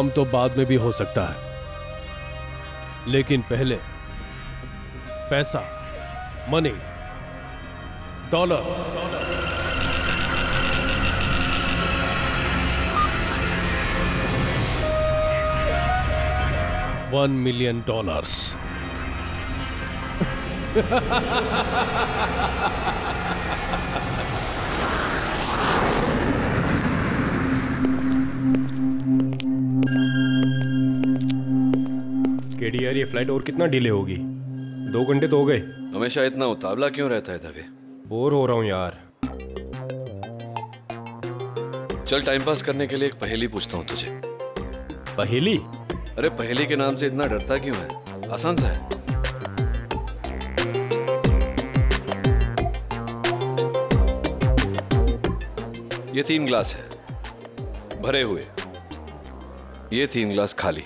काम तो बाद में भी हो सकता है। लेकिन पहले पैसा money dollar one million dollars KDR ये फ़्लाइट और कितना डिले होगी? दो घंटे तो हो गए। हमेशा इतना उतावला क्यों रहता है दवे बोर हो रहा हूँ यार। चल टाइम पास करने के लिए एक पहेली पूछता हूँ तुझे। पहेली? अरे पहेली के नाम से इतना डरता क्यों है? आसान सा है। ये तीन ग्लास है। भरे हुए। ये तीन ग्लास खाली।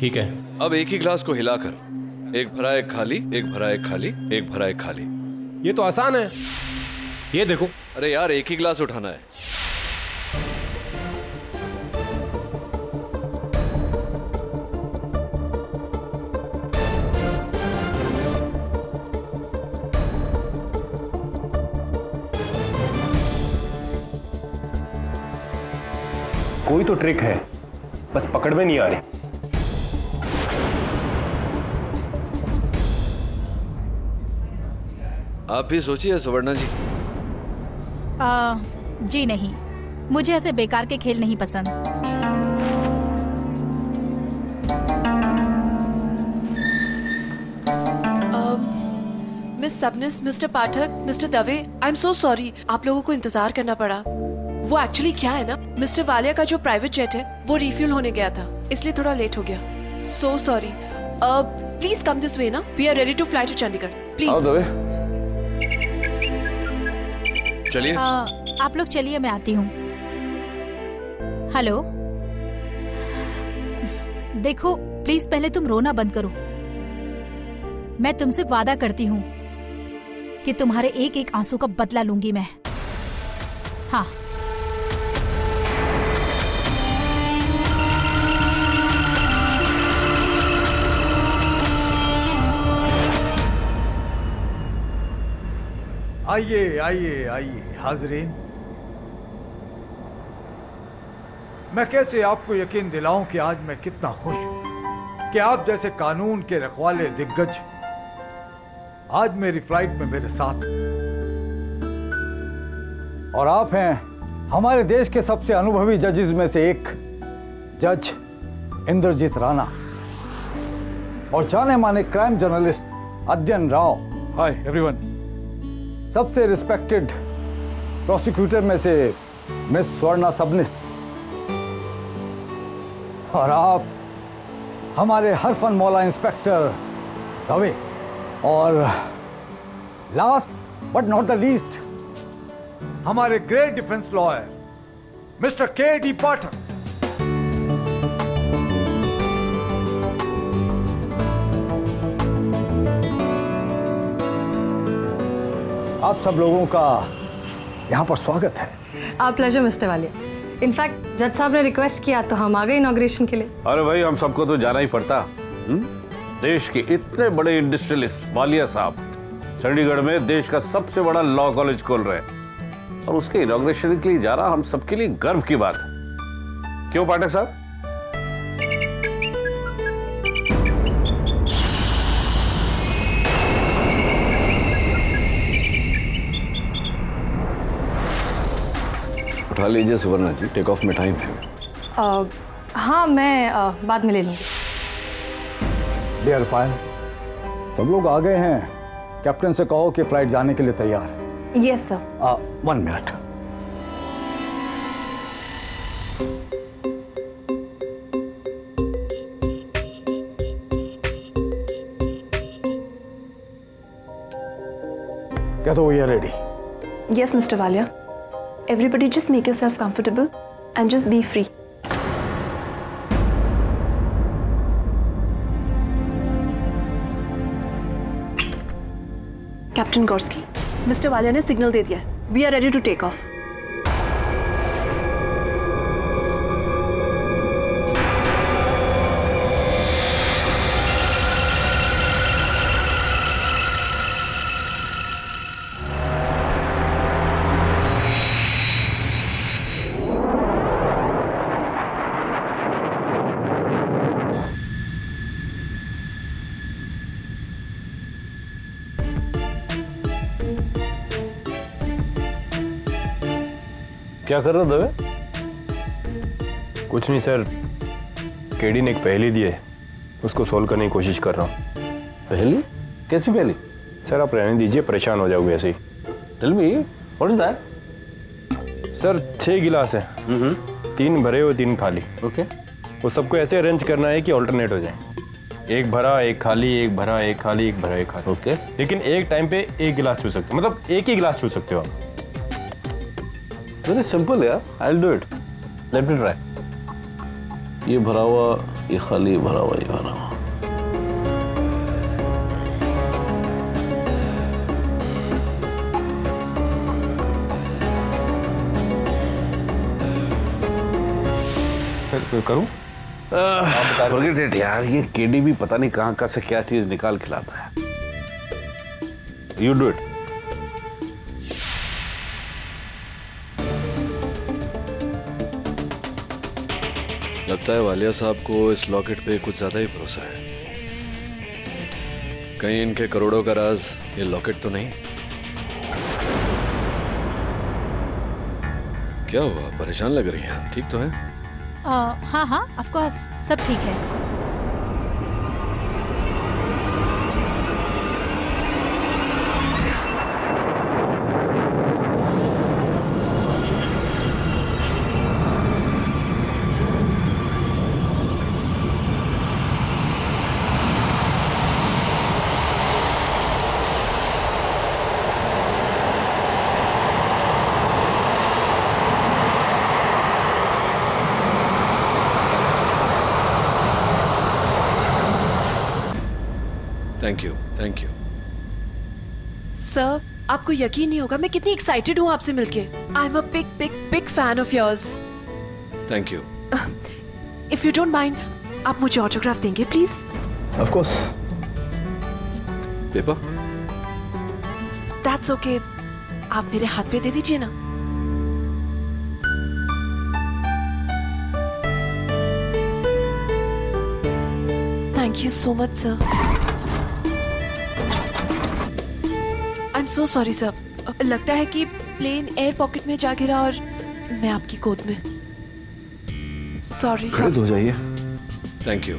ठीक है। अब एक ही ग्लास को हिलाकर एक भरा एक खाली एक भरा एक खाली एक भरा एक खाली। ये तो आसान है। ये देखो। अरे यार एक ही ग्लास उठाना है। कोई तो ट्रिक है। बस पकड़ में नहीं आ रही। आप भी सोचिए सुवर्णा जी। आ, जी नहीं। मुझे ऐसे बेकार के खेल नहीं पसंद। Miss Sabnis Mister Pathak Mister Dave I am so sorry आप लोगों को इंतज़ार करना पड़ा। वो एक्चुअली क्या है ना? मिस्टर वालिया का जो प्राइवेट जेट है वो रिफ्यूल होने गया था। इसलिए थोड़ा लेट हो गया। So sorry please come this way ना। We are ready to fly to Chandigarh please चलिए। आप लोग चलिए, मैं आती हूँ। हेलो? देखो प्लीज़ पहले तुम रोना बंद करो। मैं तुमसे वादा करती हूँ कि तुम्हारे एक एक आँसू का बदला लूँगी मैं। हाँ। आइए आइए आइए, हाजरीन। मैं कैसे आपको यकीन दिलाऊं कि आज मैं कितना खुश हूँ? कि आप जैसे कानून के रखवाले दिग्गज आज मेरी फ़्लाइट में मेरे साथ और आप हैं हमारे देश के सबसे अनुभवी जजेस में से एक जज इंद्रजीत राणा। और जाने माने crime journalist Adhyayan Rao. Hi everyone सबसे रिस्पेक्टेड प्रोसिक्यूटर में से मिस स्वर्णा सबनिस और आप हमारे हरफन मौला इंस्पेक्टर दवे और last but not the least हमारे great defence lawyer Mister K D Pathak आप सब लोगों का यहाँ पर स्वागत है। आप प्लेजर मिस्टर वालिया इनफैक्ट जज साहब ने रिक्वेस्ट किया तो हम आ गए इनॉग्रेशन के लिए। अरे भाई हम सबको तो जाना ही पड़ता। हुँ? देश के इतने बड़े इंडस्ट्रियलिस्ट वालिया साहब चंडीगढ़ में देश का सबसे बड़ा लॉ कॉलेज खोल रहे हैं। और उसके इनोग्रेशन के लिए जा रहा हम सबके लिए गर्व की बात है। क्यों पाठक साहब? उठा लीजिए सुवर्णा जी टेक ऑफ़ में टाइम है। अ, हाँ मैं अ, बाद में ले लूँगी डियर पायल सब लोग आ गए हैं। कैप्टन से कहो कि फ़्लाइट जाने के लिए तैयार। है यस सर वन मिनट क्या तो we are ready yes Mister Valia. Everybody just make yourself comfortable and just be free. Captain Gorski Mister Walia ने सिग्नल दे दिया है we are ready to take off क्या कर रहे हो दवे कुछ नहीं सर। केडी ने एक पहली दी है। उसको सोल्व करने की कोशिश कर रहा हूँ। पहली? कैसी पहली? सर आप रहने दीजिए परेशान हो जाओगे ऐसे ही। Tell me what is that sir छह गिलास हैं। तीन भरे और तीन खाली। ओके वो सबको ऐसे अरेंज करना है कि ऑल्टरनेट हो जाए। एक भरा एक खाली एक भरा एक खाली एक भरा एक खाली। ओके लेकिन एक टाइम पे एक गिलास छू सकते हो। मतलब एक ही गिलास छू सकते हो आप। वेरी सिंपल यार I do it let me try ये भरा हुआ ये खाली भरा हुआ ये भरा हुआ। करूँ? फॉरगेट इट यार ये केडी भी पता नहीं कहाँ कहाँ से क्या चीज़ निकाल खिलाता है। यू डू इट लगता है वालिया साहब को इस लॉकेट पे कुछ ज़्यादा ही भरोसा है। कहीं इनके करोड़ों का राज ये लॉकेट तो नहीं? क्या हुआ? परेशान लग रही हैं? ठीक तो है? आ, हाँ हाँ ऑफ़ कोर्स सब ठीक है। थैंक यू सर आपको यकीन नहीं होगा मैं कितनी एक्साइटेड हूँ आपसे मिलके। I am a big big big fan of yours thank you if you don't mind आप मुझे ऑटोग्राफ देंगे please of course paper that's okay आप मेरे हाथ पे दे दीजिए ना। Thank you so much sir so sorry sir लगता है कि प्लेन एयर पॉकेट में जा गिरा और मैं आपकी गोद में। सॉरी हो जाइए। थैंक यू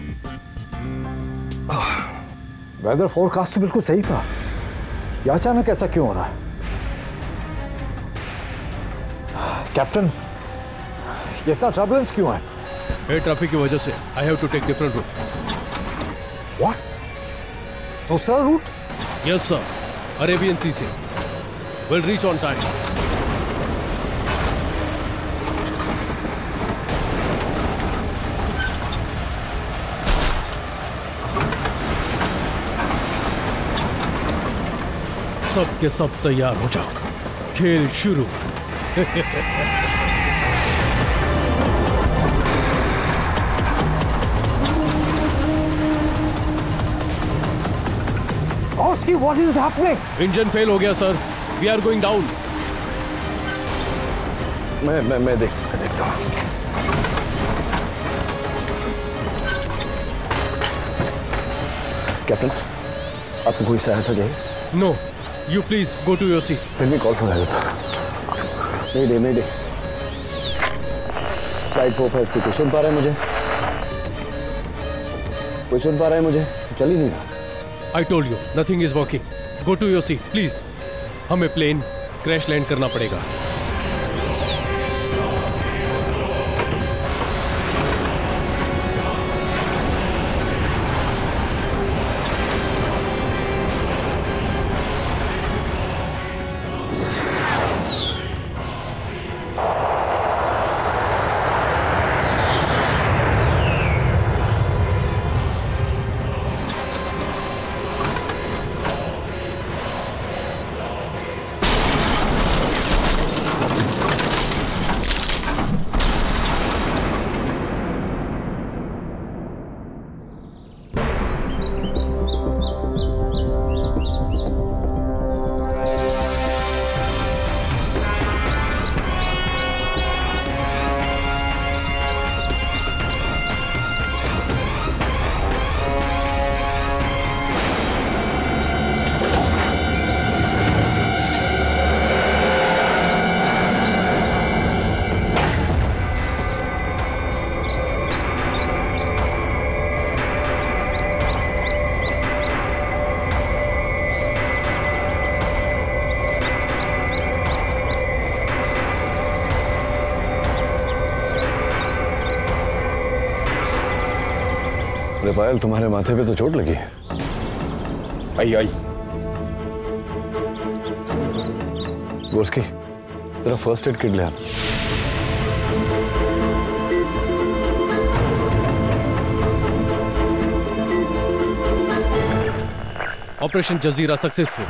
वेदर फोरकास्ट तो बिल्कुल सही था। ये अचानक ऐसा क्यों हो रहा है? कैप्टन ये इतना टर्बुलेंस क्यों है? एयर ट्रैफ़िक की वजह से I have to take different route what दूसरा route yes sir Arabian sea से। विल रीच ऑन टाइम सब के सब तैयार हो जाओ। खेल शुरू। Oski, what is happening? Engine fail हो गया sir we are going down मैं मैं मैं देख मैं देखता हूँ। कैप्टन आपको कोई सहायता चाहिए no you please go to your seat फिर भी कॉल सुना देता नहीं दे नहीं दे। फ़्लाइट फोर फाइव की कोई सुन पा रहा है मुझे? कोई सुन पा रहा है मुझे? चल ही नहीं रहा। I told you nothing is working go to your seat please हमें प्लेन क्रैश लैंड करना पड़ेगा. पायल तुम्हारे माथे पे तो चोट लगी है। आई आई। गोस्की जरा फ़र्स्ट एड किट ले आ ऑपरेशन जजीरा सक्सेसफुल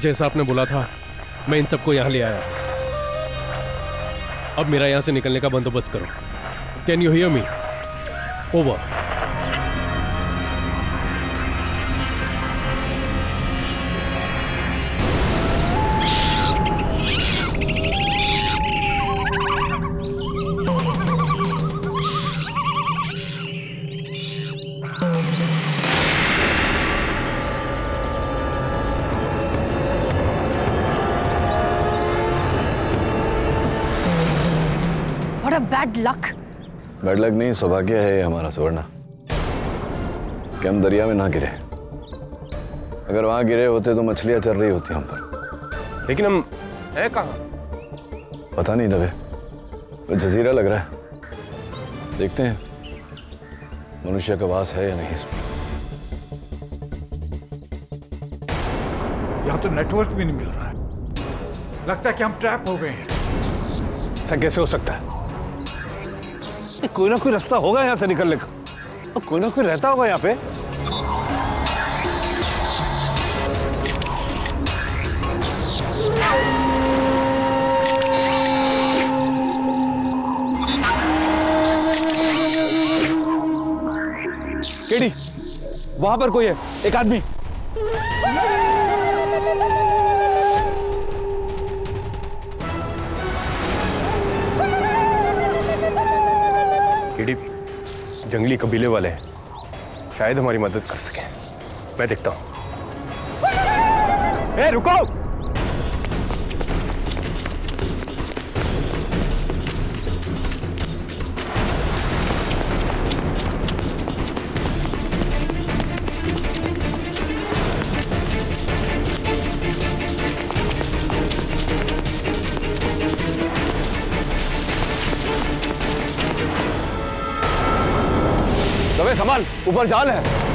जैसा आपने बोला था मैं इन सबको यहाँ ले आया। अब मेरा यहाँ से निकलने का बंदोबस्त करो। Can you hear me over bad luck नहीं सौभाग्य है ये हमारा सुवर्णा। कि हम दरिया में ना गिरे। अगर वहाँ गिरे होते तो मछलियाँ चल रही होती हम पर। लेकिन हम है कहाँ? पता नहीं दबे। वो जजीरा लग रहा है। देखते हैं मनुष्य का वास है या नहीं इसमें। यहाँ तो नेटवर्क भी नहीं मिल रहा है। लगता है कि हम ट्रैप हो गए हैं। ऐसा कैसे हो सकता है? कोई ना कोई रास्ता होगा यहाँ से निकलने का। और कोई ना कोई रहता होगा यहाँ पे। केडी, वहाँ पर कोई है? एक आदमी। जंगली कबीले वाले हैं। शायद हमारी मदद कर सकें। मैं देखता हूँ। रुको! ऊपर जाल है।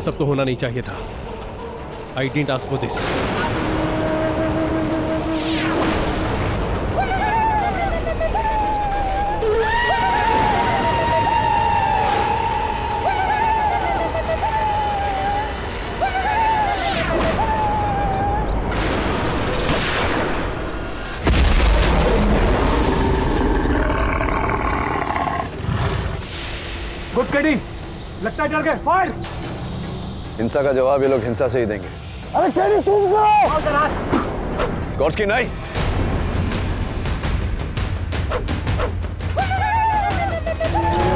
ये सब तो होना नहीं चाहिए था। I didn't ask for this लगता है जल गए। फायर! हिंसा का जवाब ये लोग हिंसा से ही देंगे। गॉड्स की नहीं। ये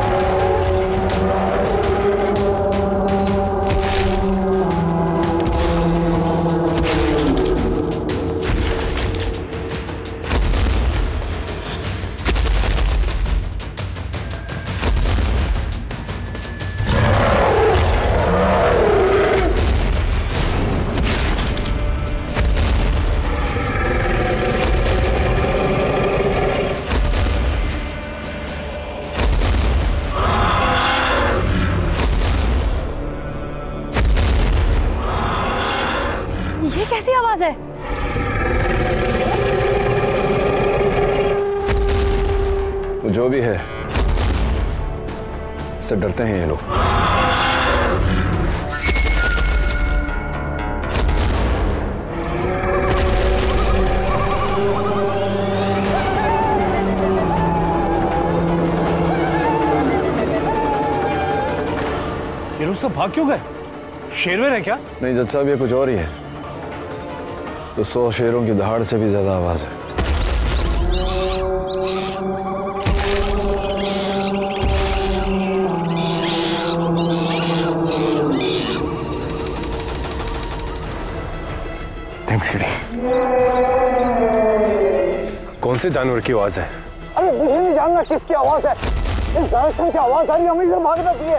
इससे डरते हैं ये लोग। तो भाग क्यों गए? शेरवेर है क्या? नहीं जज साहब ये कुछ और ही है। तो सौ शेरों की दहाड़ से भी ज़्यादा आवाज़ है। हिमखिड़ी कौन से जानवर की आवाज़ है? अरे नहीं जानना किसकी आवाज़ है? इस दर्शन की आवाज़ आ रही है, हमें इधर भागना चाहिए।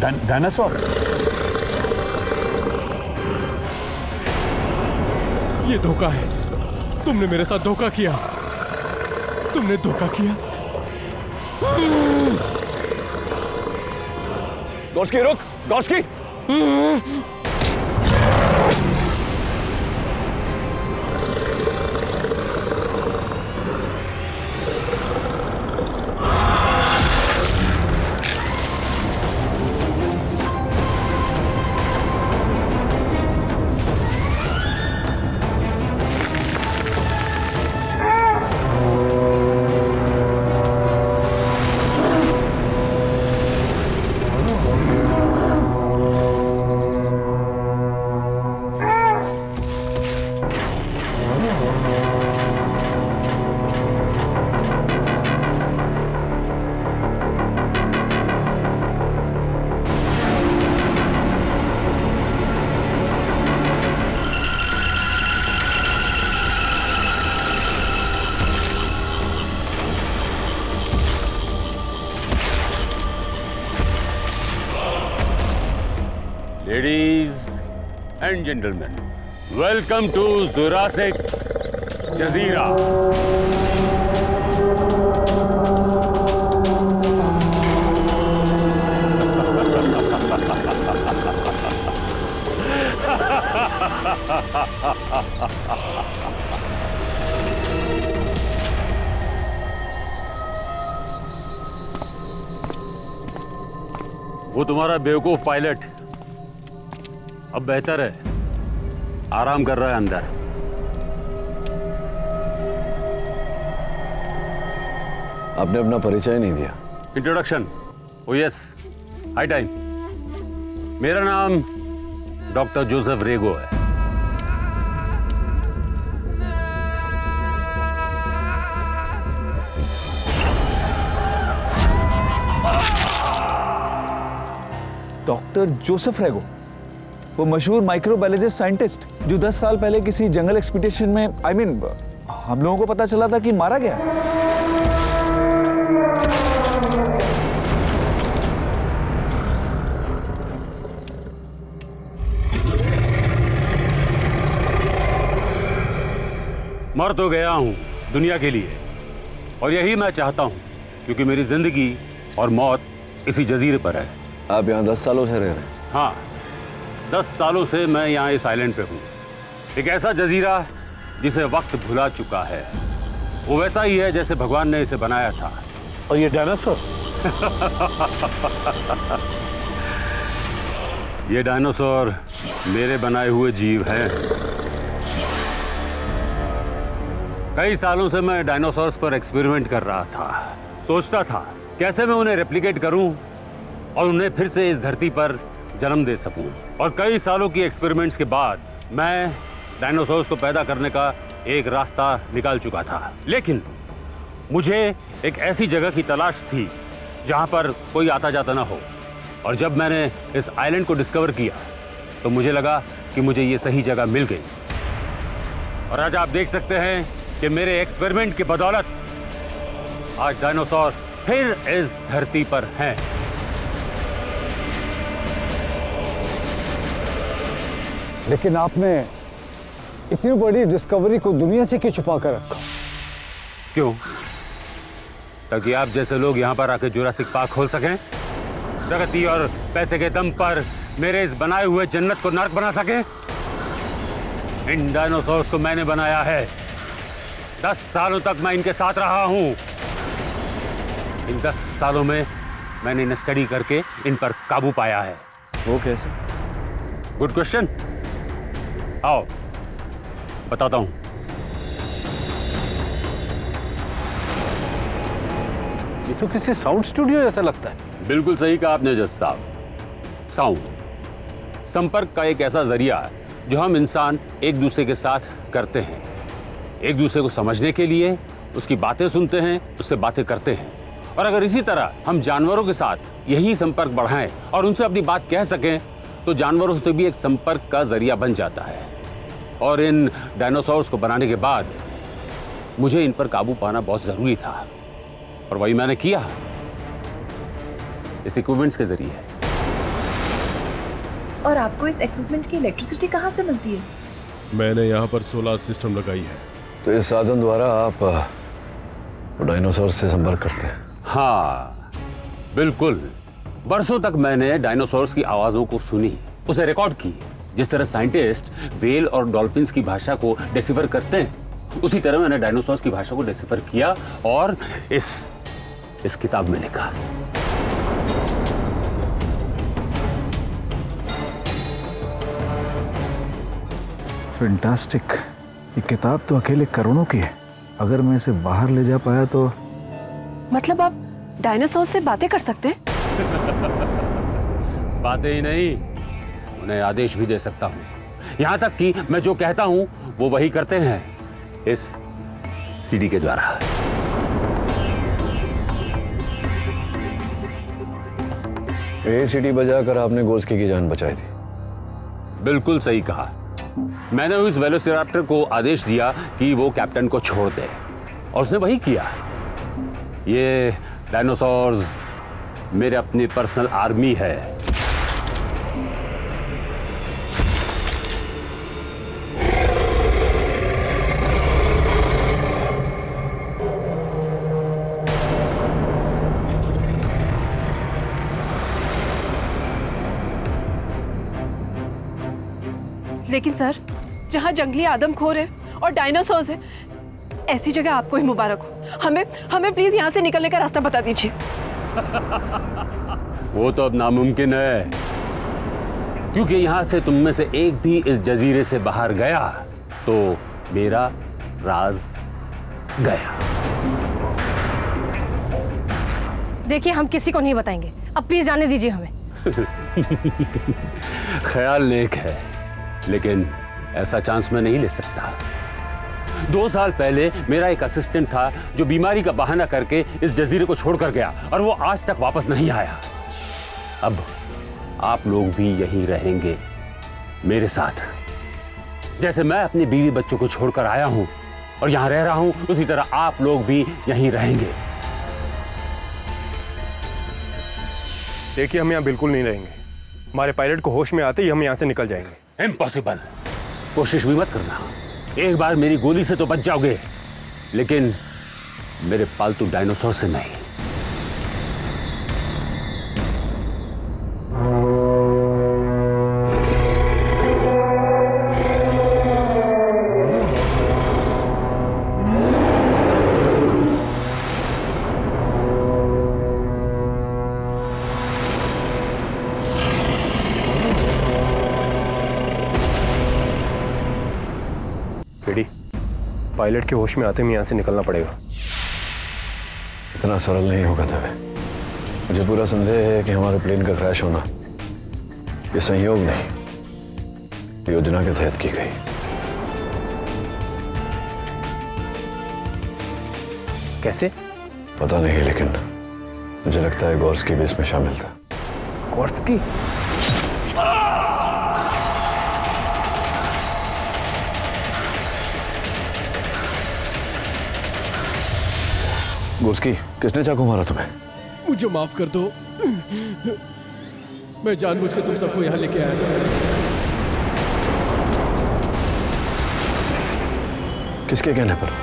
भागो डायनासोर ये धोखा है। तुमने मेरे साथ धोखा किया। तुमने धोखा किया। गोस्की रुक। Gorski Ladies and gentleman welcome to Jurassic जजीरा वो तुम्हारा बेवकूफ़ पायलट अब बेहतर है। आराम कर रहा है अंदर। आपने अपना परिचय नहीं दिया। Introduction oh yes high time मेरा नाम डॉक्टर जोसेफ रेगो है। डॉक्टर जोसेफ रेगो वो मशहूर माइक्रोबायोलॉजिस्ट साइंटिस्ट जो 10 साल पहले किसी जंगल एक्सपीडिशन में आई I मीन mean, हम लोगों को पता चला था कि मारा गया। मर तो गया हूँ दुनिया के लिए। और यही मैं चाहता हूँ क्योंकि मेरी ज़िंदगी और मौत इसी जजीरे पर है। आप यहाँ दस सालों से रह रहे हैं। हाँ। दस सालों से मैं यहाँ इस आइलैंड पे हूँ। एक ऐसा जजीरा जिसे वक्त भुला चुका है। वो वैसा ही है जैसे भगवान ने इसे बनाया था। और ये डायनासोर ये डायनासोर मेरे बनाए हुए जीव हैं। कई सालों से मैं डायनासोर्स पर एक्सपेरिमेंट कर रहा था। सोचता था कैसे मैं उन्हें रेप्लिकेट करूँ और उन्हें फिर से इस धरती पर जन्म दे सकूँ? और कई सालों की एक्सपेरिमेंट्स के बाद मैं डायनासोर्स को पैदा करने का एक रास्ता निकाल चुका था। लेकिन मुझे एक ऐसी जगह की तलाश थी जहाँ पर कोई आता जाता ना हो। और जब मैंने इस आइलैंड को डिस्कवर किया तो मुझे लगा कि मुझे ये सही जगह मिल गई। और आज आप देख सकते हैं कि मेरे एक्सपेरिमेंट की बदौलत आज डायनासोर फिर इस धरती पर हैं। लेकिन आपने इतनी बड़ी डिस्कवरी को दुनिया से क्यों छुपा कर रखा? क्यों? ताकि आप जैसे लोग यहाँ पर आके जुरासिक पार्क खोल सकें प्रगति और पैसे के दम पर मेरे इस बनाए हुए जन्नत को नर्क बना सके। इन डायनासोर्स को मैंने बनाया है। दस सालों तक मैं इनके साथ रहा हूँ। इन दस सालों में मैंने इन्हें स्टडी करके इन पर काबू पाया है। वो कैसे? गुड क्वेश्चन आओ बताता हूँ ये तो किसी साउंड स्टूडियो जैसा लगता है। बिल्कुल सही कहा आपने जज साहब। साउंड संपर्क का एक ऐसा ज़रिया है जो हम इंसान एक दूसरे के साथ करते हैं। एक दूसरे को समझने के लिए उसकी बातें सुनते हैं उससे बातें करते हैं। और अगर इसी तरह हम जानवरों के साथ यही संपर्क बढ़ाएँ और उनसे अपनी बात कह सकें तो जानवरों से भी एक संपर्क का ज़रिया बन जाता है। और इन डायनासोर्स को बनाने के बाद मुझे इन पर काबू पाना बहुत ज़रूरी था। और वही मैंने किया। इस इक्विपमेंट्स के ज़रिए। और आपको इस इक्विपमेंट की इलेक्ट्रिसिटी कहाँ से मिलती है? मैंने यहाँ पर सोलर सिस्टम लगाई है। तो इस साधन द्वारा आप डायनासोर से संपर्क करते हैं। हाँ बिल्कुल। बरसों तक मैंने डायनासोर्स की आवाजों को सुनी उसे रिकॉर्ड की। जिस तरह साइंटिस्ट वेल और डॉल्फिन की भाषा को डेसिफर करते हैं उसी तरह मैंने डायनासोर्स की भाषा को डेसिफर किया और इस इस किताब में लिखा। फैंटास्टिक ये किताब तो अकेले करोड़ों की है। अगर मैं इसे बाहर ले जा पाया तो मतलब आप डायनासोर से बातें कर सकते हैं? बातें ही नहीं। उन्हें आदेश भी दे सकता हूँ। यहाँ तक कि मैं जो कहता हूँ वो वही करते हैं इस सीडी के द्वारा। ए सीटी बजाकर आपने गोस्की की जान बचाई थी। बिल्कुल सही कहा। मैंने उस वेलोसिराप्टर को आदेश दिया कि वो कैप्टन को छोड़ दे और उसने वही किया। ये डायनासोर्स मेरे अपनी पर्सनल आर्मी है। लेकिन सर, जहाँ जंगली आदमखोर है और डायनासोर है, ऐसी जगह आपको ही मुबारक हो। हमें हमें प्लीज़ यहाँ से निकलने का रास्ता बता दीजिए। वो तो अब नामुमकिन है। क्योंकि यहाँ से तुम में से एक भी इस जजीरे से बाहर गया तो मेरा राज गया। देखिए हम किसी को नहीं बताएँगे। अब प्लीज़ जाने दीजिए हमें। ख्याल नेक है लेकिन ऐसा चांस मैं नहीं ले सकता। दो साल पहले मेरा एक असिस्टेंट था जो बीमारी का बहाना करके इस जजीरे को छोड़कर गया और वो आज तक वापस नहीं आया। अब आप लोग भी यहीं रहेंगे मेरे साथ। जैसे मैं अपनी बीवी बच्चों को छोड़कर आया हूँ और यहाँ रह रहा हूँ उसी तरह आप लोग भी यहीं रहेंगे। देखिए हम यहाँ बिल्कुल नहीं रहेंगे। हमारे पायलट को होश में आते ही हम यहाँ से निकल जाएँगे। इम्पॉसिबल कोशिश भी मत करना। एक बार मेरी गोली से तो बच जाओगे लेकिन मेरे पालतू डायनासोर से नहीं। पायलट के होश में आते ही यहाँ से निकलना पड़ेगा। इतना सरल नहीं होगा तभी। मुझे पूरा संदेह है कि हमारे प्लेन का क्रैश होना। ये संयोग नहीं। योजना के तहत की गई। कैसे? पता नहीं लेकिन मुझे लगता है गौर्स की भी इसमें शामिल था। कॉर्स की गोस्की किसने चाकू मारा तुम्हें? मुझे माफ़ कर दो। मैं जानबूझ के तुम सबको यहाँ लेके आया था। किसके कहने पर?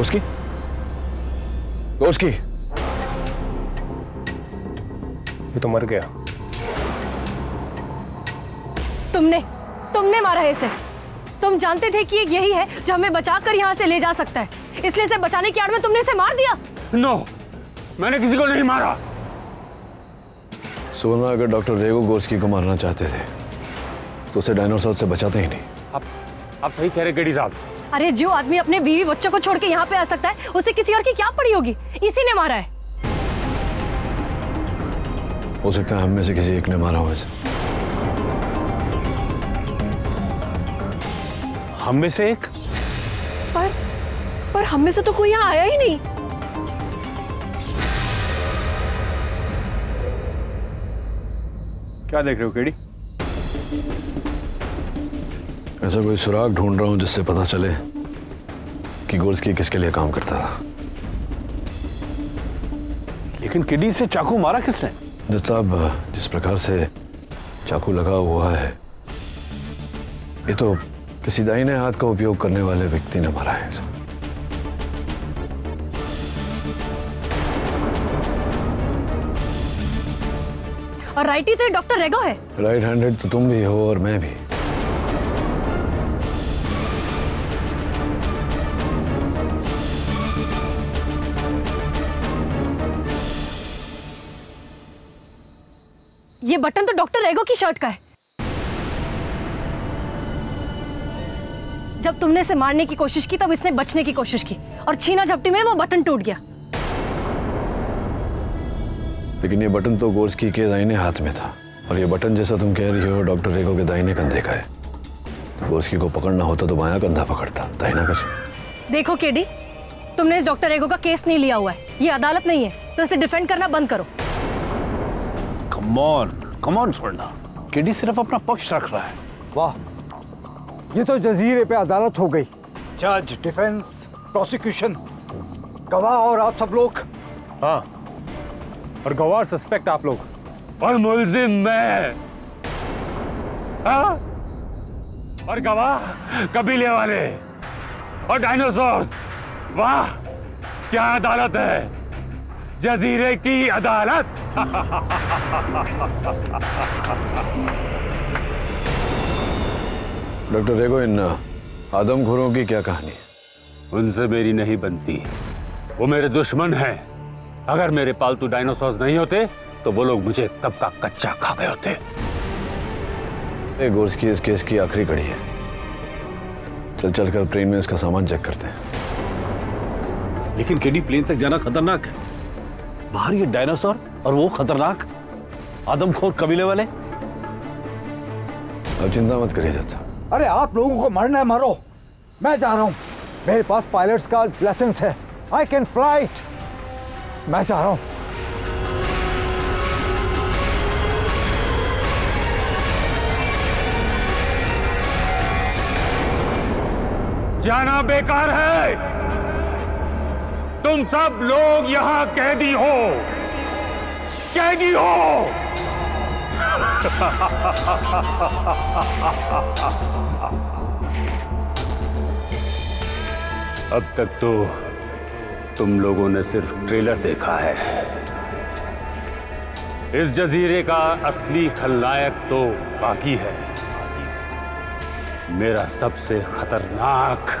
उसकी गोस्की गोस्की ये तो मर गया। तुमने तुमने मारा है इसे। तुम जानते थे कि ये यही है जो हमें बचाकर यहाँ से ले जा सकता है। इसलिए इसे बचाने की आड़ में तुमने इसे मार दिया। नो no, मैंने किसी को नहीं मारा। सोना अगर डॉक्टर रेगो गोस्की को मारना चाहते थे तो उसे डायनासोर से बचाते ही नहीं। आप आप सही कह रहे केडी साहब अरे जो आदमी अपने बीवी बच्चों को छोड़ के यहाँ पे आ सकता है उसे किसी और की क्या पड़ी होगी? इसी ने मारा है। हो सकता है हम में से किसी एक ने मारा हो इसे हम में से एक? पर पर हम में से तो कोई यहाँ आया ही नहीं। क्या देख रहे हो केडी? ऐसा कोई सुराग ढूंढ रहा हूँ जिससे पता चले कि गोल्सकी किसके लिए काम करता था। लेकिन किडी से चाकू मारा किसने? जज साहब जिस प्रकार से चाकू लगा हुआ है ये तो किसी दाहिने हाथ का उपयोग करने वाले व्यक्ति ने मारा है और राइटी तो डॉक्टर रेगो है। राइट हैंडेड तो तुम भी हो और मैं भी। ये बटन तो डॉक्टर रेगो की शर्ट का है। जब तुमने इसे मारने की कोशिश की तब इसने बचने की कोशिश की और छीना झपटी में वो बटन टूट गया। लेकिन ये बटन तो गोल्सकी के दाहिने हाथ में था और ये बटन जैसा तुम कह रही हो डॉक्टर रेगो के दाहिने कंधे का है। तो गोल्सकी को पकड़ना होता तो बायां कंधा पकड़ता दाहिना कसम। देखो केडी तुमने इस डॉक्टर रेगो का केस नहीं लिया हुआ है। ये अदालत नहीं है तो इसे डिफेंड करना बंद करो। कम ऑन कम ऑन सुनना किडी सिर्फ़ अपना पक्ष रख रहा है। वाह। ये तो जजीरे पे अदालत हो गई। जज डिफेंस प्रोसिक्यूशन गवाह और आप सब लोग। हाँ। और गवाह सस्पेक्ट आप लोग। और मुलजिम मैं। हाँ? और गवाह कबीले वाले। और डायनासोर्स वाह क्या अदालत है। जजीरे की अदालत। डॉक्टर रेगो इन आदमखोरों की क्या कहानी उनसे मेरी नहीं बनती। वो मेरे दुश्मन हैं। अगर मेरे पालतू डायनासोर्स नहीं होते तो वो लोग मुझे तब का कच्चा खा गए होते। ये गोर्स की इस केस की आखिरी कड़ी है। चल चल कर ट्रेन में इसका सामान चेक करते हैं। लेकिन केडी प्लेन तक जाना खतरनाक है। बाहर ये डायनासोर और वो खतरनाक। आदमखोर कबीले वाले। अब चिंता मत करिए जज साहब। अरे आप लोगों को मरना है मरो। मैं जा रहा हूँ। मेरे पास पायलट्स का लाइसेंस है। आई कैन फ़्लाइट मैं जा रहा हूँ। जाना बेकार है। तुम सब लोग यहाँ कैदी हो। कैदी हो। अब तक तो तुम लोगों ने सिर्फ़ ट्रेलर देखा है। इस जजीरे का असली खलनायक तो बाकी है। मेरा सबसे खतरनाक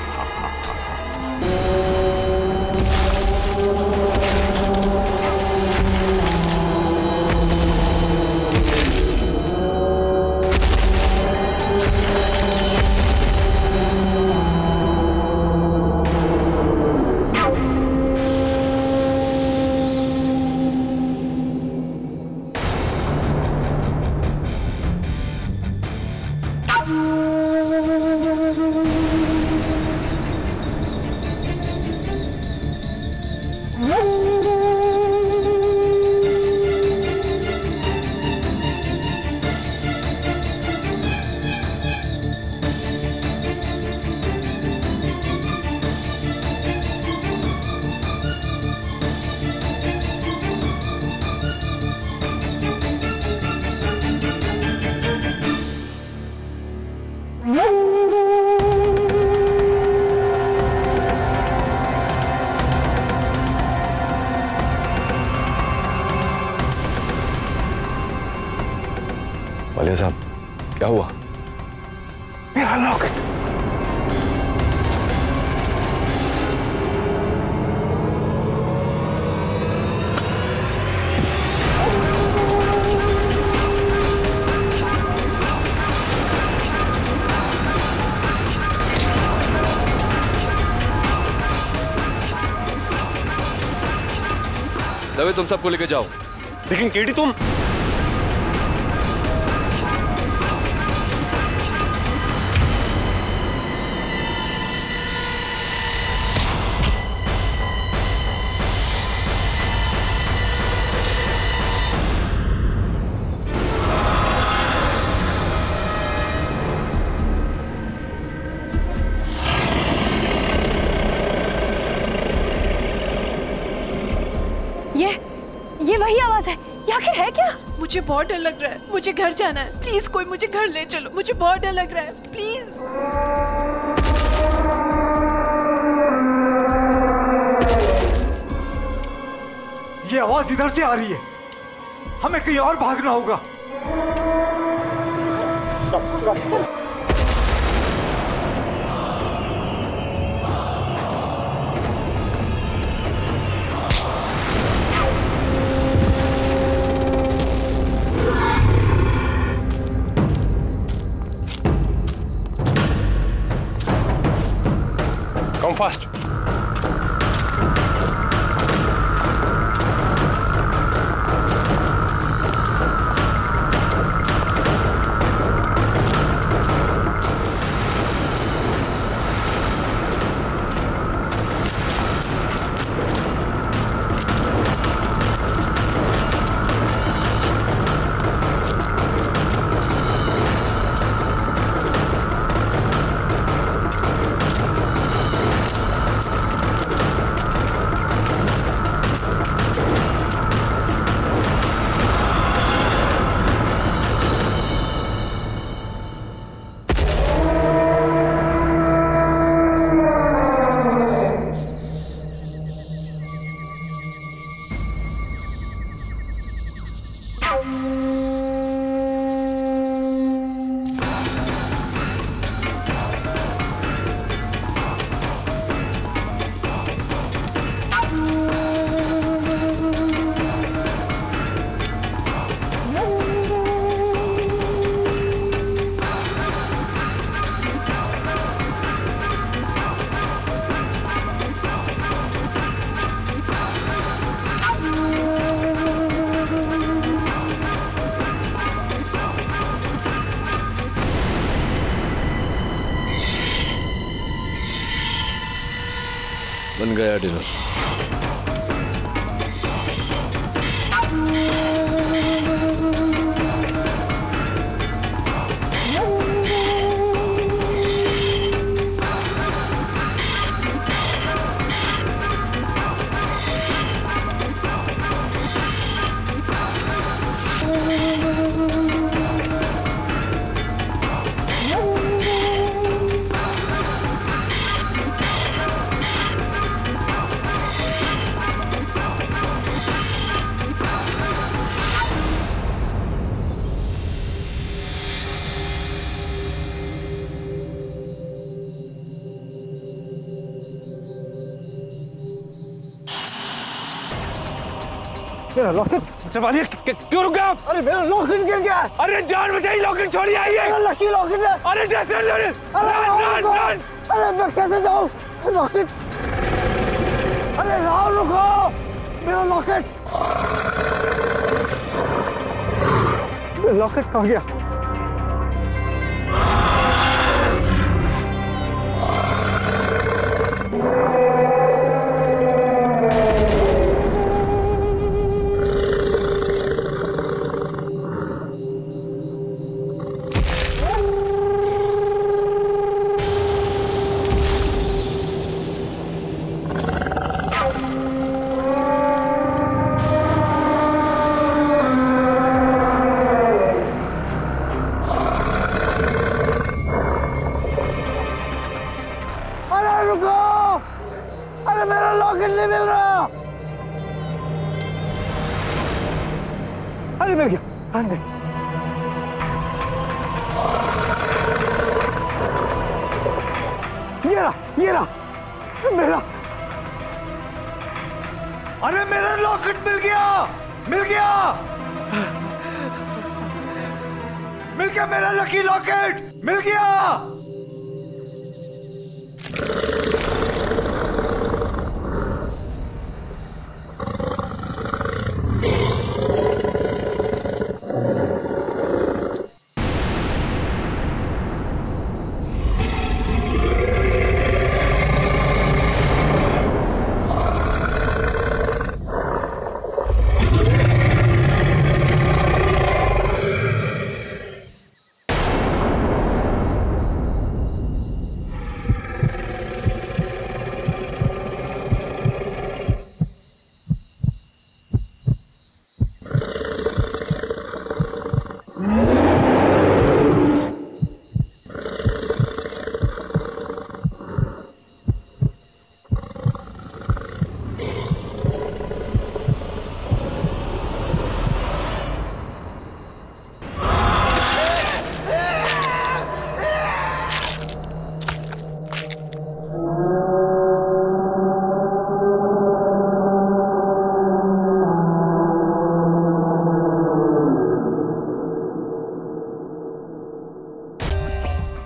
तुम सबको लेके जाओ। लेकिन केडी तुम? बहुत डर लग रहा है। मुझे घर जाना है। प्लीज़ कोई मुझे घर ले चलो। मुझे बहुत डर लग रहा है। प्लीज़ ये आवाज़ इधर से आ रही है। हमें कहीं और भागना होगा। बन गया डिनर। आप? अरे मेरा लॉकेट गिर गया। अरे जान बचाई लॉकेट छोड़ी आई है। लकी लॉकेट है। अरे जैसे अरे रन रन अरे मैं कैसे जाऊँ? लॉकेट अरे राहुल रुको। मेरा लॉकेट लॉकेट कहाँ गया?